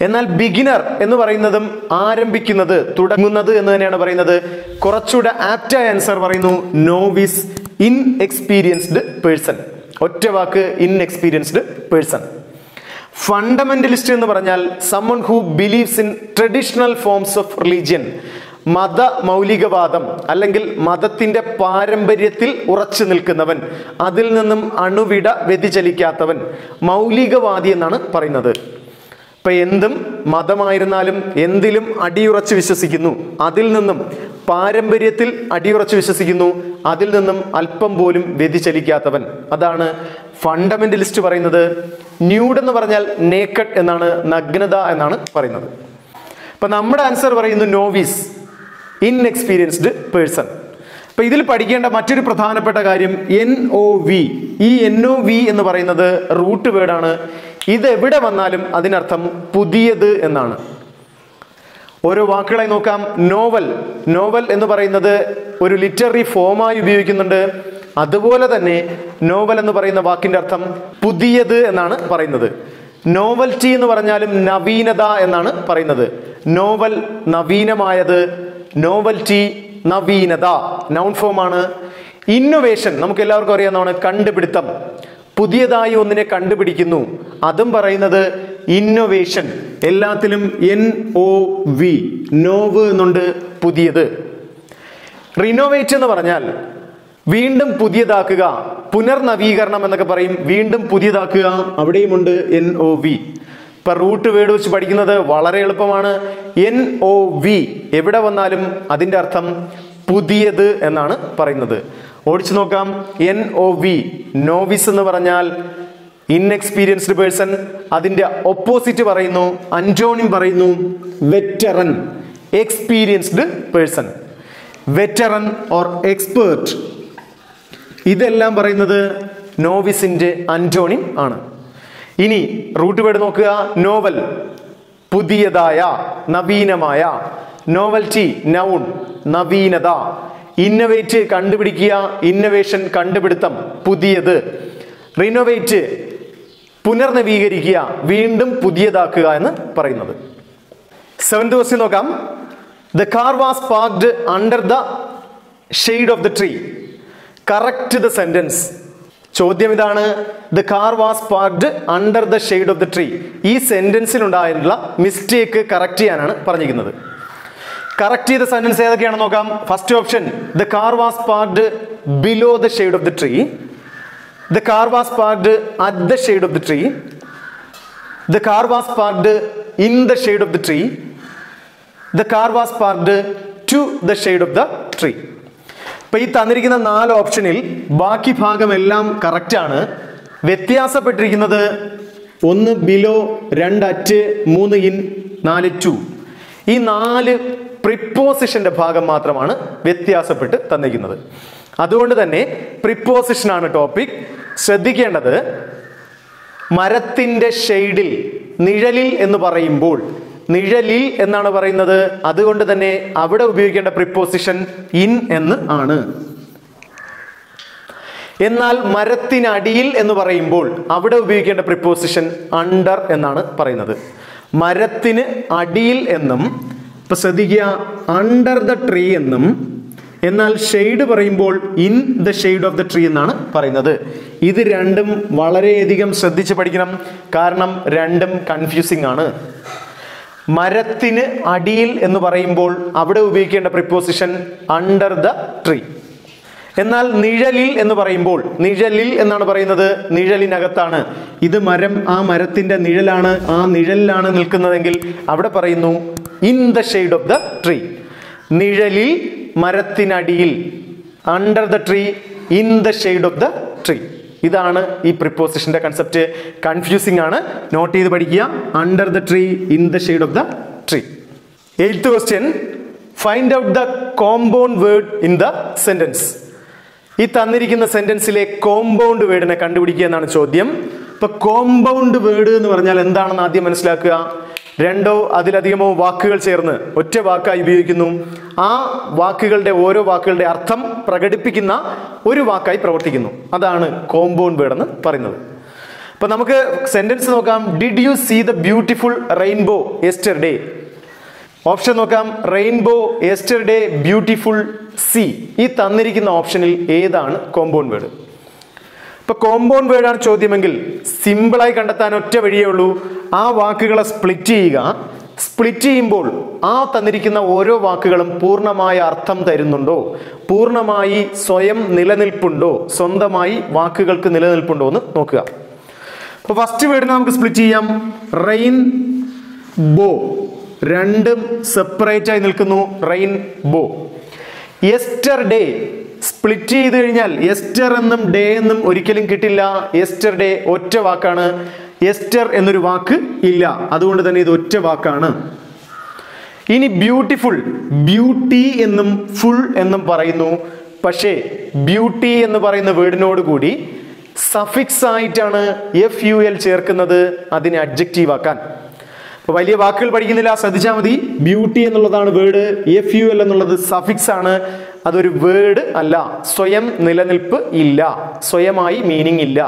എന്നാൽ ബിഗിനർ എന്ന് പറയുന്നതും ആരംഭിക്കുന്നത് തുടങ്ങുന്നത് എന്ന് തന്നെയാണ് പറയുന്നത്. കുറച്ചുകൂടെ ആപ്റ്റായ ആൻസർ പറയുന്നു നോവിസ് ഇൻ എക്സ്പീരിയൻസ്ഡ് പേഴ്സൺ ഒറ്റ വാക്ക് ഇൻ എക്സ്പീരിയൻസ്ഡ് പേഴ്സൺ ഫണ്ടമെന്റലിസ്റ്റ് എന്ന് പറഞ്ഞാൽ someone who believes in traditional forms of religion മത മൗലികവാദം അല്ലെങ്കിൽ മതത്തിന്റെ പാരമ്പര്യത്തിൽ ഉറച്ചു നിൽക്കുന്നവൻ അതിൽ നിന്നും അണുവിട വ്യതിചലിക്കാത്തവൻ മൗലികവാദി എന്നാണ് പറയുന്നത്. ഇപ്പൊ എന്തും മതമായിരുന്നാലും എന്തിലും അടിയുറച്ച് വിശ്വസിക്കുന്നു. അതിൽ നിന്നും പാരമ്പര്യത്തിൽ അടിയുറച്ച് വിശ്വസിക്കുന്നു. അതിൽ നിന്നും അല്പം പോലും വ്യതിചലിക്കാത്തവൻ. അതാണ് ഫണ്ടമെന്റലിസ്റ്റ് പറയുന്നത്. ന്യൂഡ് എന്ന് പറഞ്ഞാൽ നേക്കഡ് എന്നാണ് നഗ്നത എന്നാണ് പറയുന്നത്. അപ്പൊ നമ്മുടെ ആൻസർ പറയുന്നു നോവീസ്. ഇൻഎക്സ്പീരിയൻസ്ഡ് പേഴ്സൺ അപ്പൊ ഇതിൽ പഠിക്കേണ്ട മറ്റൊരു പ്രധാനപ്പെട്ട കാര്യം N O V E N O V എന്ന് പറയുന്നത് റൂട്ട് വേർഡാണ് ഇത് എവിടെ വന്നാലും അതിനർത്ഥം പുതിയത് എന്നാണ്. ഓരോ വാക്കുകളായി നോക്കാം. നോവൽ നോവൽ എന്ന് പറയുന്നത് ഒരു ലിറ്റററി ഫോമായി ഉപയോഗിക്കുന്നുണ്ട്. അതുപോലെ തന്നെ നോവൽ എന്ന് പറയുന്ന വാക്കിന്റെ അർത്ഥം പുതിയത് എന്നാണ് പറയുന്നത്. നോവൽറ്റി എന്ന് പറഞ്ഞാലും നവീനത എന്നാണ് പറയുന്നത്. നോവൽ നവീനമായത് നോവൽറ്റി നവീനത. നൗൺ ഫോം ആണ്. ഇന്നൊവേഷൻ നമുക്ക് എല്ലാവർക്കും അറിയാവുന്നതാണ് കണ്ടുപിടുത്തം. പുതിയതായി ഒന്നിനെ കണ്ടുപിടിക്കുന്നു. അതും പറയുന്നത് ഇന്നൊവേഷൻ എല്ലാത്തിലും എൻ ഒ വി നോവ് എന്നുണ്ട് പുതിയത്. റിനോവേറ്റ് എന്ന് പറഞ്ഞാൽ വീണ്ടും പുതിയതാക്കുക പുനർനവീകരണം എന്നൊക്കെ പറയും വീണ്ടും പുതിയതാക്കുക. അവിടെയുമുണ്ട് എൻ ഒ വി ഇപ്പൊ റൂട്ട് വേർഡ് വെച്ച് പഠിക്കുന്നത് വളരെ എളുപ്പമാണ്. എൻ ഒ വി എവിടെ വന്നാലും അതിന്റെ അർത്ഥം പുതിയത് എന്നാണ് പറയുന്നത്. ഓടിച്ചു നോക്കാം. എൻ ഒ വി നോവിസ് എന്ന് പറഞ്ഞാൽ ഇൻഎക്സ്പീരിയൻസ്ഡ് പേഴ്സൺ അതിന്റെ ഒപ്പോസിറ്റ് പറയുന്നു. അന്റോണിം പറയുന്നു. Veteran experienced person veteran or expert ഇതെല്ലാം പറയുന്നത് നോവിസിന്റെ അന്റോണിം ആണ്. ഇനി റൂട്ട് വേർഡ് നോക്കുക. നോവൽ. പുതിയതായ നവീനമായ. നോവൽറ്റി നൗൺ നവീനത. ഇന്നവേറ്റ് കണ്ടുപിടിക്കുക. ഇന്നവേഷൻ കണ്ടുപിടുത്തം. പുതിയത്. റിനോവേറ്റ് പുനർനവീകരിക്കുക. വീണ്ടും പുതിയതാക്കുക എന്ന് പറയുന്നത്. സെവൻത് ക്വസ്റ്റ്യൻ നോക്കാം. The car was parked under the shade of the tree correct the sentence ചോദ്യം ഇതാണ്. The car was parked under the shade of the tree ഈ സെന്റൻസിൽ ഉണ്ടായിട്ടുള്ള മിസ്റ്റേക്ക് കറക്റ്റ് ചെയ്യാനാണ് പറഞ്ഞിരിക്കുന്നത്. കറക്റ്റ് ചെയ്ത സെന്റൻസ് ഏതൊക്കെയാണെന്ന് നോക്കാം. First option the car was parked below the shade of the tree the car was parked at the shade of the tree the car was parked in the shade of the tree the car was parked to the shade of the tree ഇപ്പൊ ഈ തന്നിരിക്കുന്ന നാല് ഓപ്ഷനിൽ ബാക്കി ഭാഗം എല്ലാം correct ആണ്. വ്യത്യാസപ്പെട്ടിരിക്കുന്നത് ഒന്ന് ബിലോ രണ്ട് അറ്റ് മൂന്ന് ഇൻ നാല് ടു ഈ നാല് പ്രിപ്പോസിഷന്റെ ഭാഗം മാത്രമാണ് വ്യത്യാസപ്പെട്ട് തന്നിരിക്കുന്നത്. അതുകൊണ്ട് തന്നെ പ്രിപ്പോസിഷൻ ആണ് ടോപ്പിക് ശ്രദ്ധിക്കേണ്ടത് മരത്തിന്റെ ഷെയ്ഡിൽ നിഴലിൽ എന്ന് പറയുമ്പോൾ നിഴലിൽ എന്നാണ് പറയുന്നത്. അതുകൊണ്ട് തന്നെ അവിടെ ഉപയോഗിക്കേണ്ട പ്രിപ്പോസിഷൻ ഇൻ എന്ന് ആണ്. എന്നാൽ മരത്തിനടിയിൽ എന്ന് പറയുമ്പോൾ അവിടെ ഉപയോഗിക്കേണ്ട പ്രിപ്പോസിഷൻ അണ്ടർ എന്നാണ് പറയുന്നത്. മരത്തിന് അടിയിൽ എന്നും ഇപ്പൊ ശ്രദ്ധിക്കുക അണ്ടർ ദ ട്രീ എന്നും എന്നാൽ ഷെയ്ഡ് പറയുമ്പോൾ in the shade of the tree എന്നാണ് പറയുന്നത്. ഇത് രണ്ടും വളരെയധികം ശ്രദ്ധിച്ച് പഠിക്കണം. കാരണം രണ്ടും കൺഫ്യൂസിംഗ് ആണ്. മരത്തിന് അടിയിൽ എന്ന് പറയുമ്പോൾ അവിടെ ഉപയോഗിക്കേണ്ട പ്രിപ്പോസിഷൻ അണ്ടർ ദ ട്രീ എന്നാൽ നിഴലിൽ എന്ന് പറയുമ്പോൾ നിഴലിൽ എന്നാണ് പറയുന്നത്? നിഴലിനകത്താണ്. ഇത് മരം ആ മരത്തിന്റെ നിഴലാണ് ആ നിഴലിലാണ് നിൽക്കുന്നതെങ്കിൽ അവിടെ പറയുന്നു in the shade of the tree നിഴലിൽ മരത്തിനടിയിൽ under the tree in the shade of the tree ഇതാണ് ഈ പ്രിപ്പോസിഷന്റെ കൺസെപ്റ്റ് കൺഫ്യൂസിംഗ് ആണ്. നോട്ട് ചെയ്ത് പഠിക്കുക. Under the tree in the shade of the tree eighth question find out the compound word in the sentence ഈ തന്നിരിക്കുന്ന സെന്റൻസിലെ compound വേർഡിനെ കണ്ടുപിടിക്കുക എന്നാണ് ചോദ്യം. ഇപ്പൊ കോമ്പൗണ്ട് വേർഡ് എന്ന് പറഞ്ഞാൽ എന്താണെന്ന് ആദ്യം മനസ്സിലാക്കുക? രണ്ടോ അതിലധികമോ വാക്കുകൾ ചേർന്ന് ഒറ്റ വാക്കായി ഉപയോഗിക്കുന്നു. ആ വാക്കുകളുടെ ഓരോ വാക്കുകളുടെ അർത്ഥം പ്രകടിപ്പിക്കുന്ന ഒരു വാക്കായി പ്രവർത്തിക്കുന്നു. അതാണ് കോമ്പൗണ്ട് വേർഡ് എന്ന് പറയുന്നത്. അപ്പൊ നമുക്ക് സെന്റൻസ് നോക്കാം. Did you see the beautiful rainbow yesterday option നോക്കാം. Rainbow yesterday beautiful see ഈ തന്നിരിക്കുന്ന ഓപ്ഷനിൽ ഏതാണ് കോമ്പൗണ്ട് വേർഡ് ഇപ്പൊ കോമ്പൗണ്ട് വേർഡാണ് ചോദ്യമെങ്കിൽ സിമ്പിളായി കണ്ടെത്താൻ ഒറ്റ വഴിയേ ഉള്ളൂ. ആ വാക്കുകളെ സ്പ്ലിറ്റ് ചെയ്യുക. സ്പ്ലിറ്റ് ചെയ്യുമ്പോൾ ആ തന്നിരിക്കുന്ന ഓരോ വാക്കുകളും പൂർണമായ അർത്ഥം തരുന്നുണ്ടോ? പൂർണമായി സ്വയം നിലനിൽപ്പുണ്ടോ? സ്വന്തമായി വാക്കുകൾക്ക് നിലനിൽപ്പുണ്ടോ എന്ന് നോക്കുക. അപ്പൊ ഫസ്റ്റ് വേർഡിനെ നമുക്ക് സ്പ്ലിറ്റ് ചെയ്യാം. റെയിൻ ബോ രണ്ടും സെപ്പറേറ്റ് ആയി നിൽക്കുന്നു. റെയിൻ ബോ യെസ്റ്റർഡേ സ്പ്ലിറ്റ് ചെയ്ത് കഴിഞ്ഞാൽ എസ്റ്റർ എന്നും ഡേ എന്നും ഒരിക്കലും കിട്ടില്ല. എസ്റ്റർ ഡേ ഒറ്റ വാക്കാണ്. എസ്റ്റർ എന്നൊരു വാക്ക് ഇല്ല. അതുകൊണ്ട് തന്നെ ഇത് ഒറ്റ വാക്കാണ്. ഇനി ബ്യൂട്ടിഫുൾ. ബ്യൂട്ടി എന്നും ഫുൾ എന്നും പറയുന്നു. പക്ഷേ ബ്യൂട്ടി എന്ന് പറയുന്ന വേർഡിനോട് കൂടി സഫിക്സ് ആയിട്ടാണ് എഫ് യു എൽ ചേർക്കുന്നത് അതിനെ അഡ്ജക്റ്റീവ് ആക്കാൻ. അപ്പൊ വലിയ വാക്കുകൾ പഠിക്കുന്നില്ല. ശ്രദ്ധിച്ചാൽ മതി. ബ്യൂട്ടി എന്നുള്ളതാണ് വേർഡ്. എഫ് യു എൽ എന്നുള്ളത് സഫിക്സ് ആണ്. അതൊരു വേർഡ് അല്ല. സ്വയം നിലനിൽപ്പ് ഇല്ല. സ്വയമായി മീനിങ് ഇല്ല.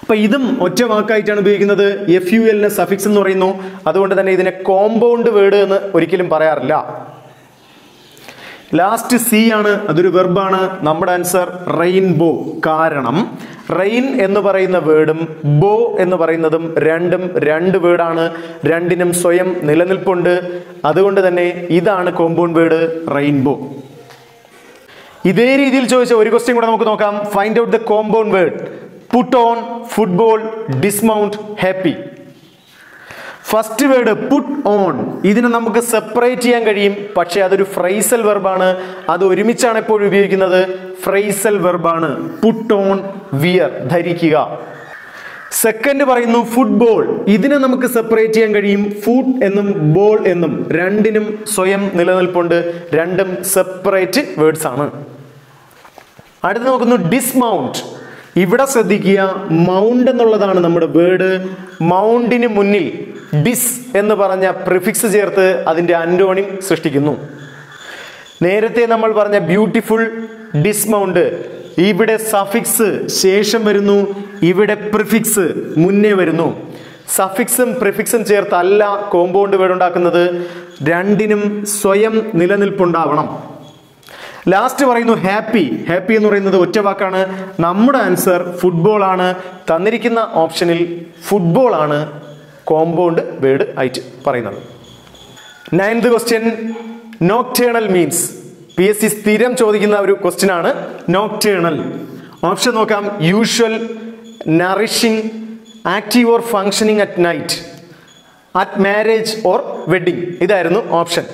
അപ്പൊ ഇതും ഒറ്റ വാക്കായിട്ടാണ് ഉപയോഗിക്കുന്നത്. എഫ് യു എല്ലിന് സഫിക്സ് എന്ന് പറയുന്നു. അതുകൊണ്ട് തന്നെ ഇതിനെ കോമ്പൗണ്ട് വേർഡ് എന്ന് ഒരിക്കലും പറയാറില്ല. ലാസ്റ്റ് സി ആണ് അതൊരു വെർബാണ് നമ്മുടെ ആൻസർ റെയിൻബോ കാരണം റെയിൻ എന്ന് പറയുന്ന വേർഡും ബോ എന്ന് പറയുന്നതും രണ്ടും രണ്ട് വേർഡാണ് രണ്ടിനും സ്വയം നിലനിൽപ്പുണ്ട്. അതുകൊണ്ട് തന്നെ ഇതാണ് കോമ്പൗണ്ട് വേർഡ് റെയിൻബോ ഇതേ രീതിയിൽ ചോദിച്ച ഒരു ക്വസ്റ്റ്യൻ കൂടെ നമുക്ക് നോക്കാം. Find out the compound word put on football dismount happy first word put on ഇതിനെ നമുക്ക് സെപ്പറേറ്റ് ചെയ്യാൻ കഴിയും. പക്ഷേ അതൊരു ഫ്രൈസൽ വെർബാണ് അത് ഒരുമിച്ചാണ് എപ്പോഴും ഉപയോഗിക്കുന്നത്. ഫ്രൈസൽ വെർബാണ് പുട്ട് ഓൺ വിയർ ധരിക്കുക. സെക്കൻഡ് പറയുന്നു ഫുട്ബോൾ ഇതിനെ നമുക്ക് സെപ്പറേറ്റ് ചെയ്യാൻ കഴിയും. ഫുഡ് എന്നും ബോൾ എന്നും. രണ്ടിനും സ്വയം നിലനിൽപ്പുണ്ട്. രണ്ടും സെപ്പറേറ്റ് വേർഡ്സ് ആണ്. അടുത്ത് നോക്കുന്നു ഡിസ്മൗണ്ട് ഇവിടെ ശ്രദ്ധിക്കുക മൗണ്ട് എന്നുള്ളതാണ് നമ്മുടെ വേർഡ് മൗണ്ടിന് മുന്നിൽ ഡിസ് എന്ന് പറഞ്ഞ പ്രിഫിക്സ് ചേർത്ത് അതിന്റെ അൻഡോണിം സൃഷ്ടിക്കുന്നു. നേരത്തെ നമ്മൾ പറഞ്ഞ ബ്യൂട്ടിഫുൾ ഡിസ്മൗണ്ട് ഇവിടെ സഫിക്സ് ശേഷം വരുന്നു ഇവിടെ പ്രിഫിക്സ് മുന്നേ വരുന്നു. സഫിക്സും പ്രിഫിക്സും ചേർത്തല്ല കോമ്പൗണ്ട് വേർഡ് ഉണ്ടാക്കുന്നത് രണ്ടിനും സ്വയം നിലനിൽപ്പുണ്ടാവണം. ലാസ്റ്റ് പറയുന്നു ഹാപ്പി ഹാപ്പി എന്ന് പറയുന്നത് ഒറ്റ വാക്കാണ്. നമ്മുടെ ആൻസർ ഫുട്ബോൾ ആണ്. തന്നിരിക്കുന്ന ഓപ്ഷനിൽ ഫുട്ബോൾ ആണ്. കോമ്പൗണ്ട് വേർഡ് ആയിട്ട് പറയുന്നത്. Ninth question nocturnal means P S C സ്ഥിരം ചോദിക്കുന്ന ഒരു ക്വസ്റ്റ്യൻ ആണ് നോക്ടേണൽ ഓപ്ഷൻ നോക്കാം usual nourishing active or functioning at night at marriage or wedding ഇതായിരുന്നു ഓപ്ഷൻ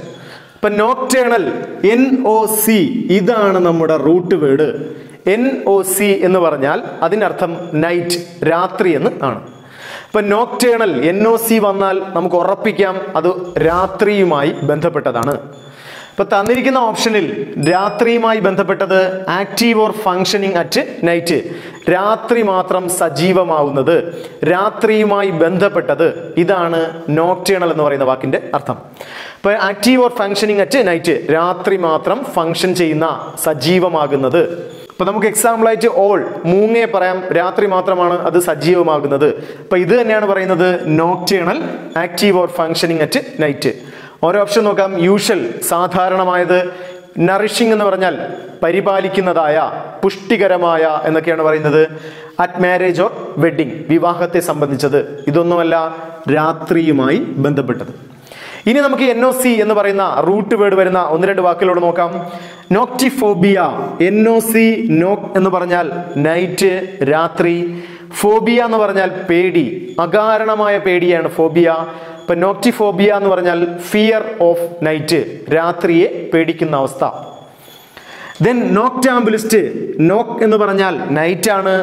ഇപ്പൊ നോക്ടേണൽ എൻ ഒ സി ഇതാണ് നമ്മുടെ root word N O C എന്ന് പറഞ്ഞാൽ അതിനർത്ഥം നൈറ്റ് രാത്രി എന്ന് ആണ്. ഇപ്പൊ നോക്ടേണൽ എൻ ഒ സി വന്നാൽ നമുക്ക് ഉറപ്പിക്കാം അത് രാത്രിയുമായി ബന്ധപ്പെട്ടതാണ്. ഇപ്പൊ തന്നിരിക്കുന്ന ഓപ്ഷനിൽ രാത്രിയുമായി ബന്ധപ്പെട്ടത് active or functioning at night രാത്രി മാത്രം സജീവമാവുന്നത് രാത്രിയുമായി ബന്ധപ്പെട്ടത് ഇതാണ് നോക്ടേണൽ എന്ന് പറയുന്ന വാക്കിന്റെ അർത്ഥം. ഇപ്പൊ active or functioning at night രാത്രി മാത്രം ഫങ്ഷൻ ചെയ്യുന്ന സജീവമാകുന്നത്. ഇപ്പൊ നമുക്ക് എക്സാമ്പിൾ ആയിട്ട് ഓൾ മൂങ്ങയെ പറയാം. രാത്രി മാത്രമാണ് അത് സജീവമാകുന്നത്. അപ്പൊ ഇത് തന്നെയാണ് പറയുന്നത് nocturnal active or functioning at night ഓരോ ഓപ്ഷൻ നോക്കാം. യൂഷ്വൽ സാധാരണമായത് നറിഷിംഗ് എന്ന് പറഞ്ഞാൽ പരിപാലിക്കുന്നതായ പുഷ്ടികരമായ എന്നൊക്കെയാണ് പറയുന്നത്. അറ്റ് മാരേജ് ഓർ വെഡിങ് വിവാഹത്തെ സംബന്ധിച്ചത്. ഇതൊന്നുമല്ല രാത്രിയുമായി ബന്ധപ്പെട്ടത്. ഇനി നമുക്ക് എൻ ഒ സി എന്ന് പറയുന്ന റൂട്ട് വേർഡ് വരുന്ന ഒന്ന് രണ്ട് വാക്കിലൂടെ നോക്കാം. നോക്ടിഫോബിയ എൻ ഒ സി നോക് എന്ന് പറഞ്ഞാൽ നൈറ്റ് രാത്രി. ഫോബിയ എന്ന് പറഞ്ഞാൽ പേടി. അകാരണമായ പേടിയാണ് ഫോബിയ ഇപ്പൊ നോക്ടിഫോബിയ എന്ന് പറഞ്ഞാൽ ഫിയർ ഓഫ് നൈറ്റ് രാത്രിയെ പേടിക്കുന്ന അവസ്ഥ. ദെൻ നോക്ടാംബുലിസ്റ്റ് നോക് എന്ന് പറഞ്ഞാൽ നൈറ്റ് ആണ്.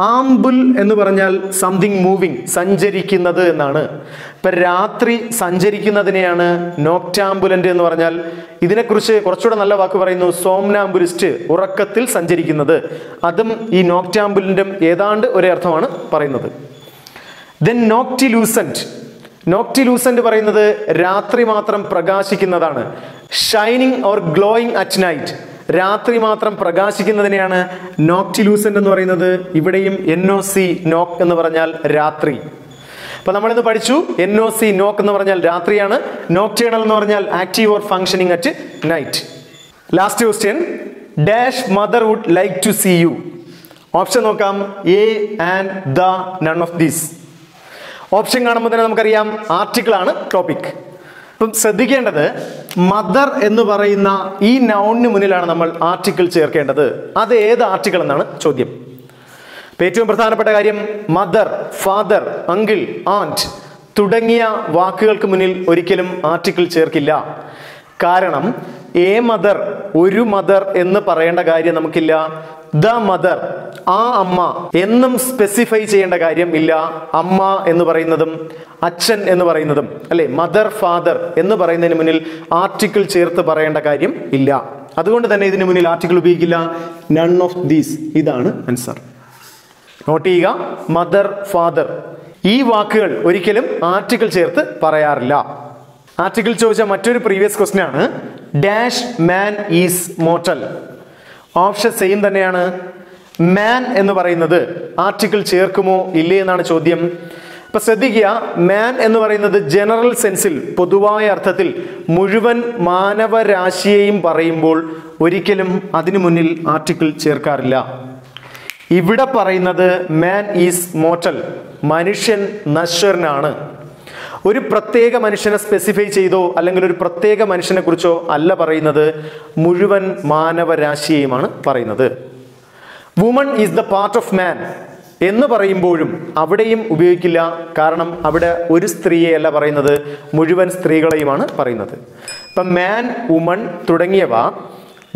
ആംബുൽ എന്ന് പറഞ്ഞാൽ സംതിങ് മൂവിങ് സഞ്ചരിക്കുന്നത് എന്നാണ്. ഇപ്പൊ രാത്രി സഞ്ചരിക്കുന്നതിനെയാണ് നോക്ടാംബുലന്റ് എന്ന് പറഞ്ഞാൽ. ഇതിനെക്കുറിച്ച് കുറച്ചുകൂടെ നല്ല വാക്ക് പറയുന്നു സോംനാംബുലിസ്റ്റ് ഉറക്കത്തിൽ സഞ്ചരിക്കുന്നത്. അതും ഈ നോക്ടാംബുലിന്റെ ഏതാണ്ട് ഒരേ അർത്ഥമാണ് പറയുന്നത്. ദെൻ നോക്ടിലൂസന്റ് നോക്ടിലൂസന്റ് പറയുന്നത് രാത്രി മാത്രം പ്രകാശിക്കുന്നതാണ്. Shining or glowing at night രാത്രി മാത്രം പ്രകാശിക്കുന്നതിനെയാണ് നോക്ടിലൂസന്റ് എന്ന് പറയുന്നത്. ഇവിടെയും എൻ ഒ സി നോക്ക് എന്ന് പറഞ്ഞാൽ രാത്രി. അപ്പൊ നമ്മളിന്ന് പഠിച്ചു എൻ ഒ സി നോക്ക് എന്ന് പറഞ്ഞാൽ രാത്രിയാണ്. നോക്ടേണൽ എന്ന് പറഞ്ഞാൽ active or functioning at night last question dash mother would like to see you option നോക്കാം. A and the none of these option കാണുമ്പോൾ തന്നെ നമുക്കറിയാം ആർട്ടിക്കിൾ ആണ് ടോപ്പിക് അപ്പം ശ്രദ്ധിക്കേണ്ടത് മദർ എന്ന് പറയുന്ന ഈ നൗണിന് മുന്നിലാണ് നമ്മൾ ആർട്ടിക്കിൾ ചേർക്കേണ്ടത്. അത് ഏത് ആർട്ടിക്കിൾ എന്നാണ് ചോദ്യം. ഇപ്പൊ ഏറ്റവും പ്രധാനപ്പെട്ട കാര്യം മദർ ഫാദർ അങ്കിൾ ആന്റ് തുടങ്ങിയ വാക്കുകൾക്ക് മുന്നിൽ ഒരിക്കലും ആർട്ടിക്കിൾ ചേർക്കില്ല. കാരണം എ മദർ ഒരു മദർ എന്ന് പറയേണ്ട കാര്യം നമുക്കില്ല. ദ മദർ ആ അമ്മ എന്നും സ്പെസിഫൈ ചെയ്യേണ്ട കാര്യം ഇല്ല. അമ്മ എന്ന് പറയുന്നതും അച്ഛൻ എന്ന് പറയുന്നതും അല്ലെ? മദർ ഫാദർ എന്ന് പറയുന്നതിന് മുന്നിൽ ആർട്ടിക്കിൾ ചേർത്ത് പറയേണ്ട കാര്യം ഇല്ല. അതുകൊണ്ട് തന്നെ ഇതിന് മുന്നിൽ ആർട്ടിക്കിൾ ഉപയോഗിക്കില്ല. നൺ ഓഫ് ദീസ് ഇതാണ് ആൻസർ നോട്ട് ചെയ്യുക. മദർ ഫാദർ ഈ വാക്കുകൾ ഒരിക്കലും ആർട്ടിക്കിൾ ചേർത്ത് പറയാറില്ല. ആർട്ടിക്കിൾ ചോദിച്ച മറ്റൊരു പ്രീവിയസ് ക്വസ്റ്റ്യൻ ആണ്. Dash man is mortal option same തന്നെയാണ്. മാൻ എന്ന് പറയുന്നത് ആർട്ടിക്കിൾ ചേർക്കുമോ ഇല്ലേ എന്നാണ് ചോദ്യം. ഇപ്പൊ ശ്രദ്ധിക്കുക മാൻ എന്ന് പറയുന്നത് ജനറൽ സെൻസിൽ പൊതുവായ അർത്ഥത്തിൽ മുഴുവൻ മാനവരാശിയെയും പറയുമ്പോൾ ഒരിക്കലും അതിനു മുന്നിൽ ആർട്ടിക്കിൾ ചേർക്കാറില്ല. ഇവിടെ പറയുന്നത് മാൻ ഈസ് മോട്ടൽ മനുഷ്യൻ നശ്വരനാണ്. ഒരു പ്രത്യേക മനുഷ്യനെ സ്പെസിഫൈ ചെയ്തോ അല്ലെങ്കിൽ ഒരു പ്രത്യേക മനുഷ്യനെ കുറിച്ചോ അല്ല പറയുന്നത് മുഴുവൻ മാനവരാശിയെയുമാണ് പറയുന്നത്. Woman is the part of man എന്ന് പറയുമ്പോഴും അവിടെയും ഉപയോഗിക്കില്ല. കാരണം അവിടെ ഒരു സ്ത്രീയെ അല്ല പറയുന്നത് മുഴുവൻ സ്ത്രീകളെയുമാണ് പറയുന്നത്. ഇപ്പം മാൻ വുമൺ തുടങ്ങിയവ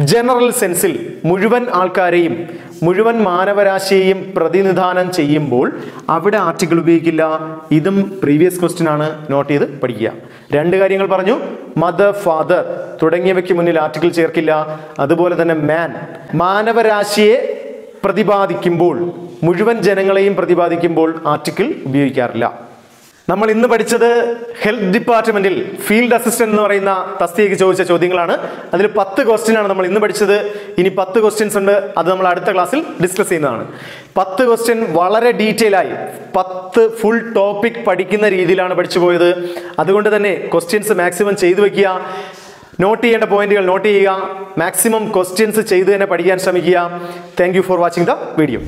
ജനറൽ സെൻസിൽ മുഴുവൻ ആൾക്കാരെയും മുഴുവൻ മാനവരാശിയെയും പ്രതിനിധാനം ചെയ്യുമ്പോൾ അവിടെ ആർട്ടിക്കിൾ ഉപയോഗിക്കില്ല. ഇതും പ്രീവിയസ് ക്വസ്റ്റ്യൻ ആണ്. നോട്ട് ചെയ്ത് പഠിക്കുക. രണ്ട് കാര്യങ്ങൾ പറഞ്ഞു. മദർ ഫാദർ തുടങ്ങിയവയ്ക്ക് മുന്നിൽ ആർട്ടിക്കിൾ ചേർക്കില്ല. അതുപോലെ തന്നെ മാൻ മാനവരാശിയെ പ്രതിപാദിക്കുമ്പോൾ മുഴുവൻ ജനങ്ങളെയും പ്രതിപാദിക്കുമ്പോൾ ആർട്ടിക്കിൾ ഉപയോഗിക്കാറില്ല. നമ്മൾ ഇന്ന് പഠിച്ചത് ഹെൽത്ത് ഡിപ്പാർട്ട്മെന്റിൽ ഫീൽഡ് അസിസ്റ്റന്റ് എന്ന് പറയുന്ന തസ്തികയ്ക്ക് ചോദിച്ച ചോദ്യങ്ങളാണ്. അതിൽ പത്ത് ക്വസ്റ്റ്യൻ ആണ് നമ്മൾ ഇന്ന് പഠിച്ചത്. ഇനി പത്ത് ക്വസ്റ്റ്യൻസ് ഉണ്ട്. അത് നമ്മൾ അടുത്ത ക്ലാസ്സിൽ ഡിസ്കസ് ചെയ്യുന്നതാണ്. പത്ത് ക്വസ്റ്റ്യൻ വളരെ ഡീറ്റെയിൽ ആയി പത്ത് ഫുൾ ടോപ്പിക് പഠിക്കുന്ന രീതിയിലാണ് പഠിച്ചു പോയത്. അതുകൊണ്ട് തന്നെ ക്വസ്റ്റ്യൻസ് മാക്സിമം ചെയ്തു വെക്കുക. നോട്ട് ചെയ്യേണ്ട പോയിന്റുകൾ നോട്ട് ചെയ്യുക. മാക്സിമം ക്വസ്റ്റ്യൻസ് ചെയ്ത് തന്നെ പഠിക്കാൻ ശ്രമിക്കുക. Thank for watching the video